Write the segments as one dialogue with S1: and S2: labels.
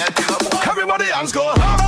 S1: Everybody hands go.
S2: I'm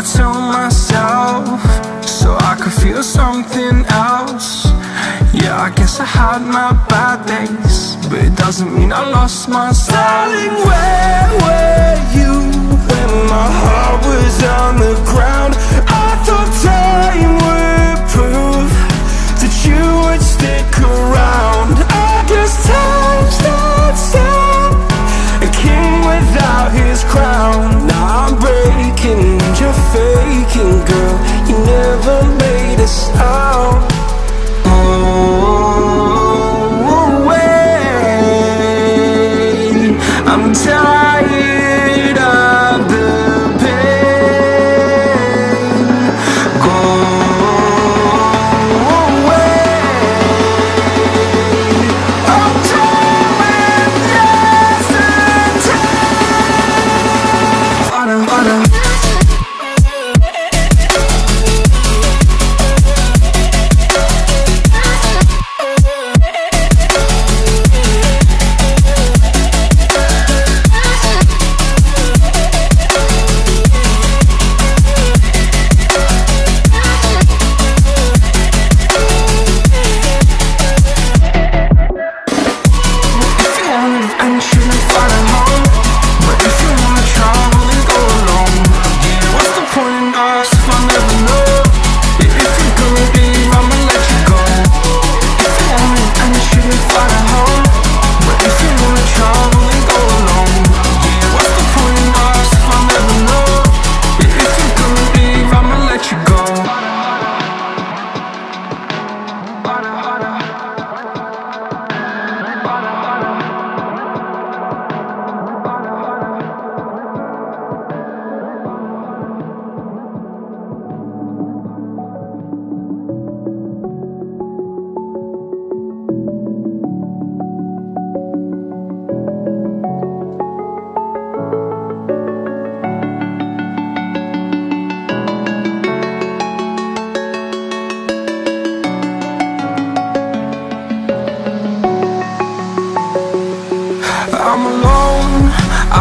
S2: I tell myself, so I could feel something else. Yeah, I guess I had my bad days, but it doesn't mean I lost my. Darling, where were you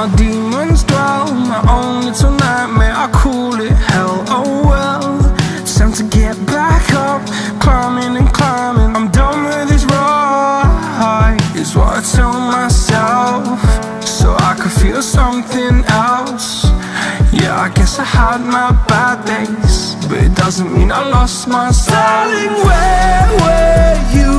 S2: my demons dwell My own little nightmare, I call it? Hell Oh well, time to get back up. Climbing and climbing, I'm done with this ride Is what I tell myself. So I could feel something else. Yeah, I guess I had my bad days. But it doesn't mean I lost my style Darling, where were you?